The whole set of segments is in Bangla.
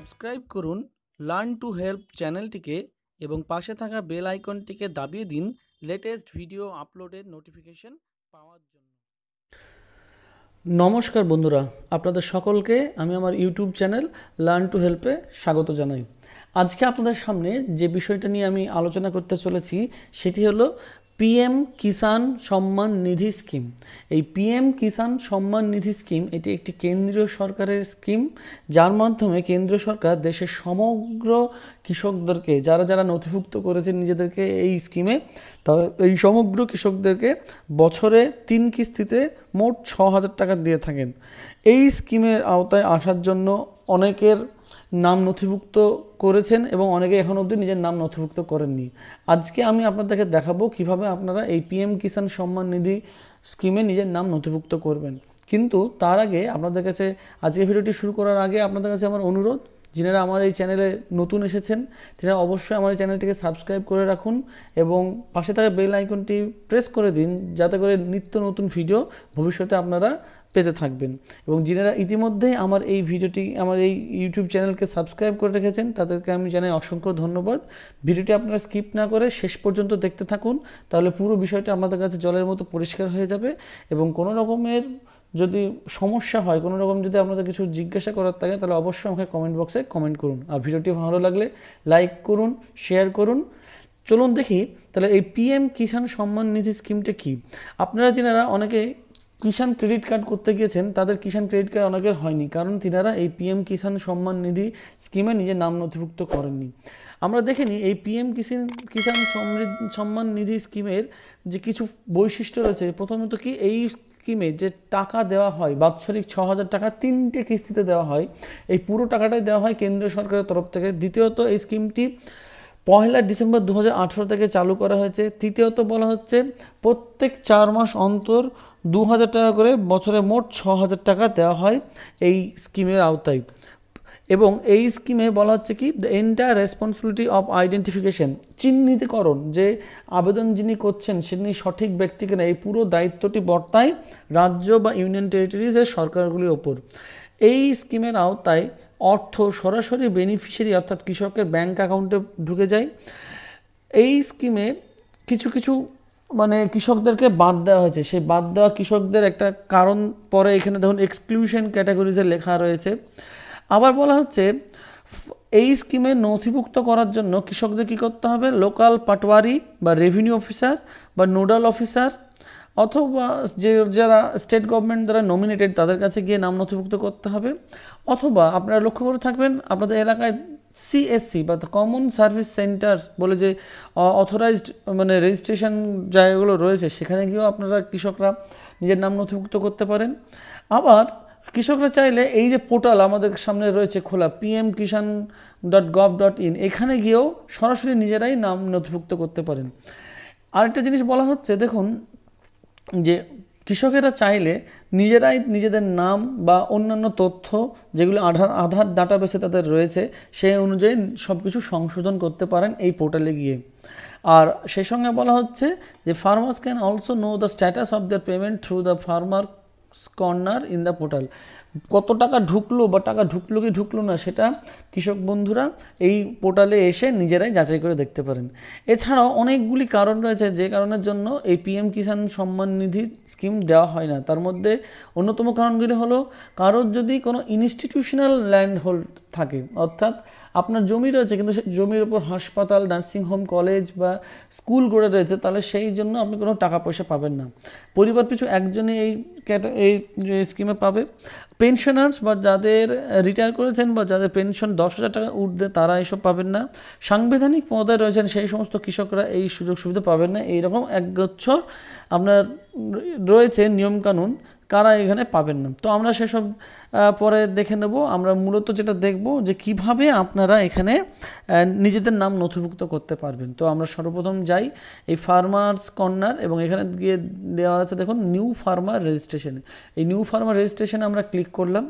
সাবস্ক্রাইব করুন, লার্ন টু হেল্প চ্যানেলটিকে এবং পাশে থাকা বেল আইকনটিকে দাবিয়ে দিন লেটেস্ট ভিডিও আপলোডের নোটিফিকেশন পাওয়ার জন্য। নমস্কার বন্ধুরা, আপনাদের সকলকে আমি আমার ইউটিউব চ্যানেল লার্ন টু হেল্পে স্বাগত জানাই। আজকে আপনাদের সামনে যে বিষয়টা নিয়ে আমি আলোচনা করতে চলেছি, সেটি হলো পিএম কিষাণ সম্মান নিধি স্কিম এই পিএম কিষাণ সম্মান নিধি স্কিম এটি একটি কেন্দ্রীয় সরকারের স্কিম যার মাধ্যমে কেন্দ্র সরকার দেশের সমগ্র কৃষকদেরকে, যারা যারা নথিভুক্ত করেছে নিজেদেরকে এই স্কিমে তা এই সমগ্র কৃষকদেরকে বছরে তিন কিস্তিতে মোট ছ হাজার টাকা দিয়ে থাকেন। এই স্কিমের আওতায় আসার জন্য অনেকের নাম নথিভুক্ত করেছেন এবং অনেকে এখন অবধি নিজের নাম নথিভুক্ত করেননি। আজকে আমি আপনাদেরকে দেখাবো কীভাবে আপনারা এই পিএম কিষাণ সম্মান নিধি স্কিমে নিজের নাম নথিভুক্ত করবেন। কিন্তু তার আগে আপনাদের কাছে আজকে ভিডিওটি শুরু করার আগে আপনাদের কাছে আমার অনুরোধ, যিনারা আমার এই চ্যানেলে নতুন এসেছেন তিনারা অবশ্যই আমার এই চ্যানেলটিকে সাবস্ক্রাইব করে রাখুন এবং পাশে থাকা বেল আইকনটি প্রেস করে দিন, যাতে করে নিত্য নতুন ভিডিও ভবিষ্যতে আপনারা পেতে থাকবেন। এবং যিনারা ইতিমধ্যেই আমার এই ভিডিওটি, আমার এই ইউটিউব চ্যানেলকে সাবস্ক্রাইব করে রেখেছেন, তাদেরকে আমি জানাই অসংখ্য ধন্যবাদ। ভিডিওটি আপনারা স্কিপ না করে শেষ পর্যন্ত দেখতে থাকুন, তাহলে পুরো বিষয়টা আপনাদের কাছে জলের মতো পরিষ্কার হয়ে যাবে এবং কোনো রকমের যদি সমস্যা হয়, কোনো রকম যদি আপনাদের কিছু জিজ্ঞাসা করার থাকে, তাহলে অবশ্যই আমাকে কমেন্ট বক্সে কমেন্ট করুন। আর ভিডিওটি ভালো লাগলে লাইক করুন শেয়ার করুন। চলুন দেখি, তাহলে এই পিএম কিষাণ সম্মান নিধি স্কিমটা কি? আপনারা যেনারা অনেকে কিষাণ ক্রেডিট কার্ড করতে গিয়েছেন, তাদের কিষাণ ক্রেডিট কার্ড অনেকের হয়নি, কারণ তিনারা এই পিএম কিষাণ সম্মান নিধি স্কিমে নিজের নাম নথিভুক্ত করেননি। আমরা দেখে নিই, এই পিএম কিষাণ কিষাণ সম্মান নিধি স্কিমের যে কিছু বৈশিষ্ট্য রয়েছে, প্রথমত কি এই স্কিমে যে টাকা দেওয়া হয়, বাৎসরিক ছ হাজার টাকা তিনটে কিস্তিতে দেওয়া হয়, এই পুরো টাকাটাই দেওয়া হয় কেন্দ্রীয় সরকারের তরফ থেকে। দ্বিতীয়ত, এই স্কিমটি পয়লা ডিসেম্বর দু হাজার আঠারো থেকে চালু করা হয়েছে। তৃতীয়ত বলা হচ্ছে, প্রত্যেক চার মাস অন্তর দু হাজার টাকা করে বছরে মোট ছ হাজার টাকা দেওয়া হয় এই স্কিমের আওতায়। এবং এই স্কিমে বলা হচ্ছে কি the entire responsibility of identification চিহ্নিতকরণ, যে আবেদন যিনি করছেন তিনি সঠিক ব্যক্তি কিনা, এই পুরো দায়িত্বটি বর্তায় রাজ্য বা ইউনিয়ন টেরিটরিজের সরকারগুলির ওপর। এই স্কিমের আওতায় অর্থ সরাসরি বেনিফিশিয়ারি অর্থাৎ কৃষকের ব্যাংক অ্যাকাউন্টে ঢুকে যায়। এই স্কিমে কিছু কিছু মানে কৃষকদেরকে বাদ দেওয়া হয়েছে। সেই বাদ দেওয়া কৃষকদের একটা কারণ পরে এখানে দেখুন এক্সক্লুশন ক্যাটাগরিজে লেখা রয়েছে। আবার বলা হচ্ছে, এই স্কিমে নথিভুক্ত করার জন্য কৃষকদের কী করতে হবে? লোকাল পাটওয়ারি বা রেভিনিউ অফিসার বা নোডাল অফিসার অথবা যে যারা স্টেট গভর্নমেন্ট দ্বারা নমিনেটেড তাদের কাছে গিয়ে নাম নথিভুক্ত করতে হবে। অথবা আপনারা লক্ষ্য করে থাকবেন, আপনাদের এলাকায় সিএসসি বা কমন সার্ভিস সেন্টার্স বলে যে অথরাইজড মানে রেজিস্ট্রেশন জায়গাগুলো রয়েছে, সেখানে গিয়েও আপনারা কৃষকরা নিজের নাম নথিভুক্ত করতে পারেন। আবার কৃষকরা চাইলে এই যে পোর্টাল আমাদের সামনে রয়েছে খোলা PM Kisan dot gov dot in এখানে গিয়েও সরাসরি নিজেরাই নাম নথিভুক্ত করতে পারেন। আরেকটা জিনিস বলা হচ্ছে, দেখুন, যে কৃষকেরা চাইলে নিজেরাই নিজেদের নাম বা অন্যান্য তথ্য যেগুলো আধার আধার ডাটাবেসে তাদের রয়েছে, সেই অনুযায়ী সব কিছু সংশোধন করতে পারেন এই পোর্টালে গিয়ে। আর সেই সঙ্গে বলা হচ্ছে যে farmers can also know the status of the payment through the farmer corner in the portal কত টাকা ঢুকলো বা টাকা ঢুকলো কি ঢুকলো না সেটা কৃষক বন্ধুরা এই পোর্টালে এসে নিজেরাই যাচাই করে দেখতে পারেন। এছাড়াও অনেকগুলি কারণ রয়েছে যে কারণের জন্য এই পিএম কিষাণ সম্মান নিধি স্কিম দেওয়া হয় না। তার মধ্যে অন্যতম কারণগুলি হলো, কারোর যদি কোনো ইনস্টিটিউশনাল ল্যান্ড হোল্ড থাকে, অর্থাৎ আপনার জমি রয়েছে কিন্তু সেই জমির ওপর হাসপাতাল নার্সিংহোম কলেজ বা স্কুল গড়ে রয়েছে, তাহলে সেই জন্য আপনি কোনো টাকা পয়সা পাবেন না। পরিবার পিছু একজনই এই এই স্কিমে পাবে। পেনশনার্স বা যাদের রিটায়ার করেছেন বা যাদের পেনশন দশ হাজার টাকা উঠবে তারা এসব পাবেন না। সাংবিধানিক পদে রয়েছেন সেই সমস্ত কৃষকরা এই সুযোগ সুবিধা পাবেন না। এইরকম একগুচ্ছ আপনার রয়েছে নিয়মকানুন। কারা এখানে পাবেন না। তো আমরা সেসব পরে দেখে নেব। আমরা মূলত যেটা দেখব যে কীভাবে আপনারা এখানে নিজেদের নাম নথিভুক্ত করতে পারবেন। তো আমরা সর্বপ্রথম যাই এই ফার্মার্স কর্নার এবং এখানে গিয়ে দেওয়া আছে দেখুন, নিউ ফার্মার রেজিস্ট্রেশন। এই নিউ ফার্মার রেজিস্ট্রেশনে আমরা ক্লিক করলাম।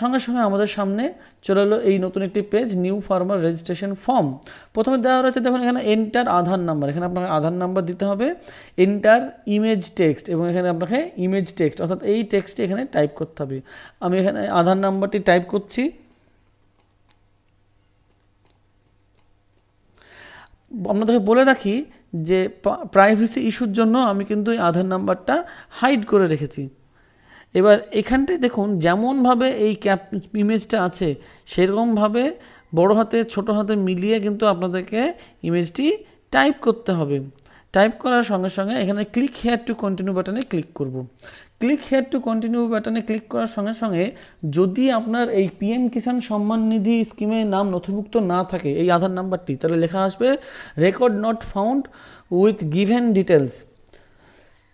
সঙ্গে সঙ্গে আমাদের সামনে চলে এলো এই নতুন একটি page, new farmer registration form. প্রথমে দেওয়া রয়েছে দেখুন, এখানে এন্টার আধার নাম্বার। এখানে আপনাকে আধার নাম্বার দিতে হবে। এন্টার ইমেজ টেক্সট এবং এখানে আপনাকে ইমেজ টেক্সট অর্থাৎ এই টেক্সটি এখানে টাইপ করতে হবে। আমি এখানে আধার নাম্বারটি টাইপ করছি। আপনাদেরকে বলে রাখি যে প্রাইভেসি ইস্যুর জন্য আমি কিন্তু এই আধার নাম্বারটা হাইড করে রেখেছি। এবার এখানটায় দেখুন, যেমনভাবে এই ক্যাপ ইমেজটা আছে, সেরকমভাবে বড় হাতে, ছোট হাতে মিলিয়ে কিন্তু আপনাদেরকে ইমেজটি টাইপ করতে হবে। টাইপ করার সঙ্গে সঙ্গে এখানে ক্লিক হেয়ার টু কন্টিনিউ বাটনে ক্লিক করব। ক্লিক হেয়ার টু কন্টিনিউ বাটনে ক্লিক করার সঙ্গে সঙ্গে যদি আপনার এই পিএম কিষাণ সম্মান নিধি স্কিমে নাম নথিভুক্ত না থাকে, এই আধার নাম্বারটি তাহলে লেখা আসবে record not found with given details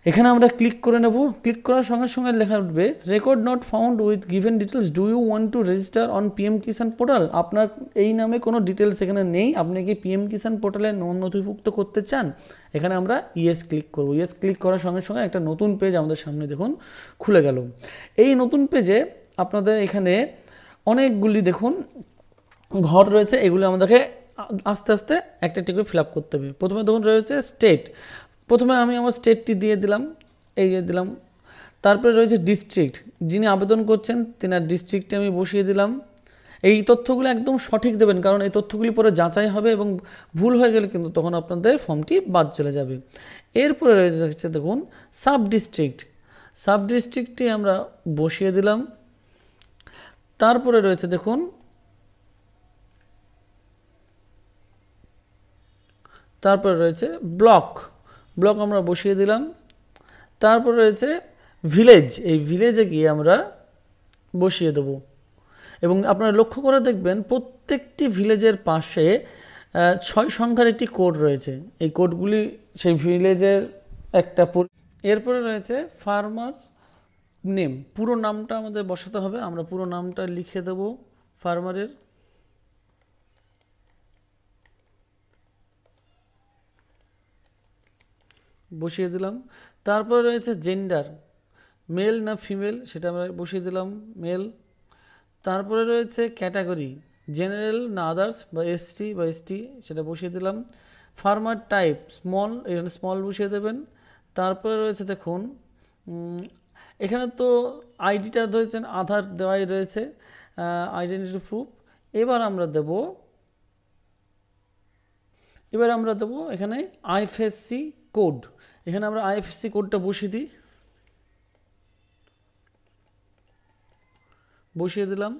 এখানে আমরা ক্লিক করে নেব। ক্লিক করার সঙ্গে সঙ্গে লেখা উঠবে record not found with given details do you want to register on PM Kisan portal আপনার এই নামে কোনো ডিটেলস এখানে নেই। আপনি কি পিএম কিষাণ পোর্টালে নথিভুক্ত করতে চান? এখানে আমরা ইয়েস ক্লিক করব। ইয়েস ক্লিক করার সঙ্গে সঙ্গে একটা নতুন পেজ আমাদের সামনে দেখুন, খুলে গেল। এই নতুন পেজে আপনাদের এখানে অনেকগুলি দেখুন, ঘর রয়েছে। এগুলো আমাদেরকে আস্তে আস্তে একটা একটি করে ফিল আপ করতে হবে। প্রথমে দেখুন রয়েছে স্টেট প্রথমে আমি আমার স্টেটটি দিয়ে দিলাম, এই দিয়ে দিলাম। তারপরে রয়েছে ডিস্ট্রিক্ট যিনি আবেদন করছেন, তেনার ডিস্ট্রিক্টে আমি বসিয়ে দিলাম। এই তথ্যগুলো একদম সঠিক দেবেন, কারণ এই তথ্যগুলি পরে যাচাই হবে এবং ভুল হয়ে গেলে কিন্তু তখন আপনাদের ফর্মটি বাদ চলে যাবে। এরপরে রয়েছে দেখুন সাব ডিস্ট্রিক্ট সাব ডিস্ট্রিক্টটি আমরা বসিয়ে দিলাম। তারপরে রয়েছে দেখুন, তারপরে রয়েছে ব্লক ব্লক আমরা বসিয়ে দিলাম। তারপর রয়েছে ভিলেজ। এই ভিলেজে গিয়ে আমরা বসিয়ে দেব। এবং আপনারা লক্ষ্য করে দেখবেন প্রত্যেকটি ভিলেজের পাশে ছয় সংখ্যার একটি কোড রয়েছে। এই কোডগুলি সেই ভিলেজের একটা এরপরে রয়েছে ফার্মার্স নেম। পুরো নামটা আমাদের বসাতে হবে। আমরা পুরো নামটা লিখে দেব ফার্মারের। বসিয়ে দিলাম। তারপরে রয়েছে জেন্ডার মেল না ফিমেল সেটা আমরা বসিয়ে দিলাম মেল তারপরে রয়েছে ক্যাটাগরি জেনারেল না আদার্স বা এসটি বা এসটি সেটা বসিয়ে দিলাম। ফার্মার টাইপ স্মল এখানে স্মল বসিয়ে দেবেন। তারপরে রয়েছে দেখুন এখানে তো আইডিটা ধরেছেন আধার দেওয়াই রয়েছে আইডেন্টিটি প্রুফ এবার আমরা দেব, এবার আমরা দেব এখানে আইএফএসসি কোড এখানে আমরা আইএফএসসি কোডটা বসিয়ে দিই। বসিয়ে দিলাম।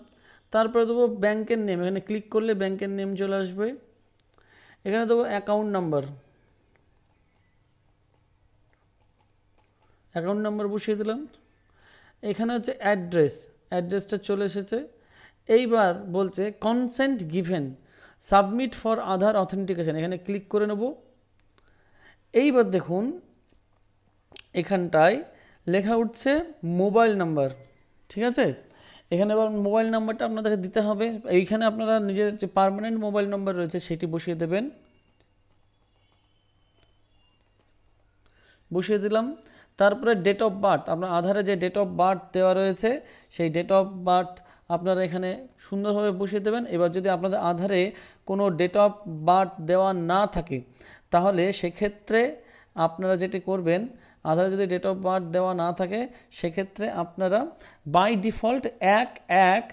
তারপরে দেবো ব্যাংকের নেম। এখানে ক্লিক করলে ব্যাংকের নেম চলে আসবে। এখানে দেবো অ্যাকাউন্ট নাম্বার। অ্যাকাউন্ট নাম্বার বসিয়ে দিলাম। এখানে হচ্ছে অ্যাড্রেস। অ্যাড্রেসটা চলে এসেছে। এইবার বলছে consent given submit for Aadhaar authentication এখানে ক্লিক করে নেব। এইবার দেখুন এখানটায় লেখা উঠছে মোবাইল নাম্বার, ঠিক আছে? এখানে এবার মোবাইল নাম্বারটা আপনাদেরকে দিতে হবে। এইখানে আপনারা নিজের যে পারমানেন্ট মোবাইল নাম্বার রয়েছে সেটি বসিয়ে দেবেন। বসিয়ে দিলাম। তারপরে ডেট অফ বার্থ আপনার আধারে যে ডেট অফ বার্থ দেওয়া রয়েছে, সেই ডেট অফ বার্থ আপনারা এখানে সুন্দরভাবে বসিয়ে দেবেন। এবার যদি আপনাদের আধারে কোনো ডেট অফ বার্থ দেওয়া না থাকে, তাহলে সেক্ষেত্রে আপনারা যেটি করবেন আধারে যদি ডেট অফ বার্থ দেওয়া না থাকে, সেক্ষেত্রে আপনারা বাই ডিফল্ট এক এক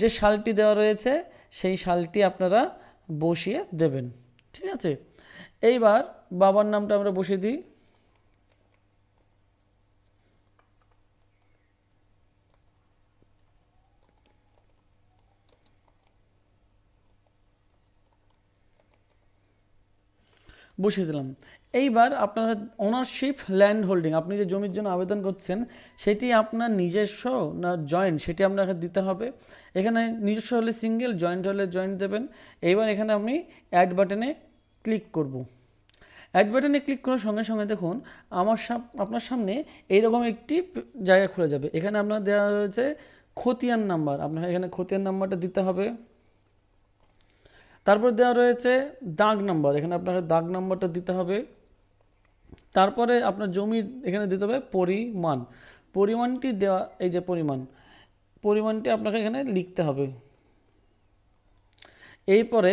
যে শালটি দেওয়া রয়েছে, সেই শালটি আপনারা বসিয়ে দেবেন। ঠিক আছে? এইবার বাবার নামটা আমরা বসিয়ে দিই। বসিয়ে দিলাম। এইবার আপনার ওনারশিপ ল্যান্ড হোল্ডিং আপনি যে জমির জন্য আবেদন করছেন, সেটি আপনার নিজস্ব না জয়েন্ট সেটি আপনাকে দিতে হবে। এখানে নিজস্ব হলে সিঙ্গেল জয়েন্ট হলে জয়েন্ট দেবেন। এইবার এখানে আমি অ্যাড বাটনে ক্লিক করব। অ্যাড বাটনে ক্লিক করার সঙ্গে সঙ্গে দেখুন, আমার আপনার সামনে এইরকম একটি জায়গা খুলে যাবে। এখানে আপনার দেওয়া রয়েছে খতিয়ান নাম্বার আপনার এখানে খতিয়ান নাম্বারটা দিতে হবে। তারপর দেওয়া রয়েছে দাগ নাম্বার। এখানে আপনাকে দাগ নাম্বারটা দিতে হবে। তারপরে আপনার জমি এখানে দিতে হবে পরিমাণ। পরিমাণটি দেওয়া, এই যে পরিমাণ, পরিমাণটি আপনাকে এখানে লিখতে হবে। এরপরে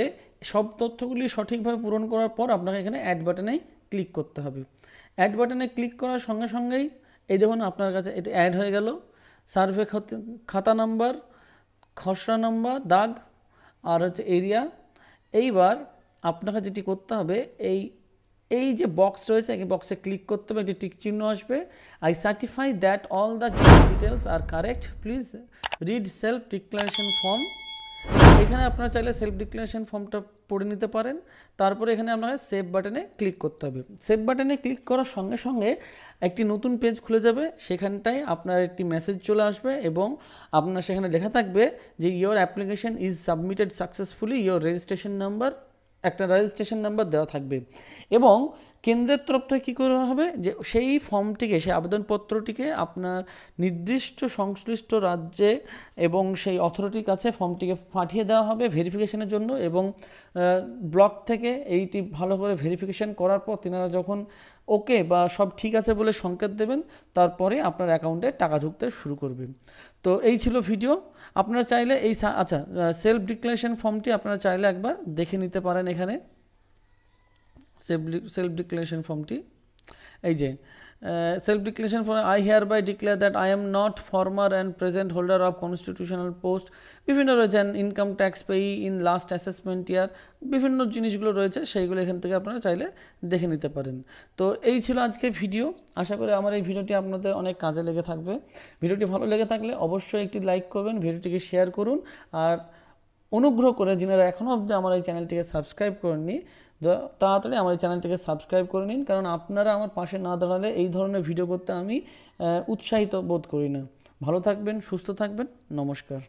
সব তথ্যগুলি সঠিকভাবে পূরণ করার পর আপনাকে এখানে অ্যাড বাটনে ক্লিক করতে হবে। অ্যাড বাটনে ক্লিক করার সঙ্গে সঙ্গেই, এই দেখুন আপনার কাছে এটা অ্যাড হয়ে গেল। সার্ভে খাতা নাম্বার, খসড়া নাম্বার, দাগ, আর হচ্ছে এরিয়া এইবার আপনাকে যেটি করতে হবে, এই এই যে বক্স রয়েছে, এই বক্সে ক্লিক করতে হবে, একটি টিক চিহ্ন আসবে। I certify that all the details are correct please read self declaration form এখানে আপনারা চাইলে সেলফ ডিক্লারেশন ফর্মটা পড়ে নিতে পারেন। তারপরে এখানে আপনারা সেভ বাটনে ক্লিক করতে হবে। সেভ বাটনে ক্লিক করার সঙ্গে সঙ্গে একটি নতুন পেজ খুলে যাবে। সেখানটায় আপনার একটি মেসেজ চলে আসবে এবং আপনার সেখানে লেখা থাকবে যে your application is submitted successfully your registration number একটা রেজিস্ট্রেশন নাম্বার দেওয়া থাকবে। এবং কেন্দ্রের তরফ থেকে কী করা হবে? যে সেই ফর্মটিকে, সেই আবেদনপত্রটিকে আপনার নির্দিষ্ট সংশ্লিষ্ট রাজ্যে এবং সেই অথরিটির কাছে ফর্মটিকে পাঠিয়ে দেওয়া হবে ভেরিফিকেশনের জন্য এবং ব্লক থেকে এইটি ভালো করে ভেরিফিকেশন করার পর তিনারা যখন ওকে বা সব ঠিক আছে বলে সংকেত দেবেন, তারপরে আপনার অ্যাকাউন্টে টাকা ঢুকতে শুরু করবে। তো এই ছিল ভিডিও। আপনারা চাইলে এই আচ্ছা সেলফ ডিক্লারেশন ফর্মটি আপনারা চাইলে একবার দেখে নিতে পারেন এখানে। সেলফ ডিক্লারেশন ফর্মটি এই যে self declaration for I hereby declare that I am not former and present holder of constitutional post বিভিন্ন রয়েছেন income tax pay in last assessment year বিভিন্ন জিনিসগুলো রয়েছে, সেইগুলো এখান থেকে আপনারা চাইলে দেখে নিতে পারেন। তো এই ছিল আজকের ভিডিও। আশা করি আমার এই ভিডিওটি আপনাদের অনেক কাজে লেগে থাকবে। ভিডিওটি ভালো লেগে থাকলে অবশ্যই একটি লাইক করবেন, ভিডিওটিকে শেয়ার করুন। আর অনুগ্রহ করে, যিনারা এখনও অবধি আমার এই চ্যানেলটিকে সাবস্ক্রাইব করেননি তাড়াতাড়ি আমার চ্যানেলটিকে সাবস্ক্রাইব করে নিন, কারণ আপনারা আমার পাশে না দাঁড়ালে এই ধরনের ভিডিও করতে আমি উৎসাহিত বোধ করি না। ভালো থাকবেন, সুস্থ থাকবেন, নমস্কার।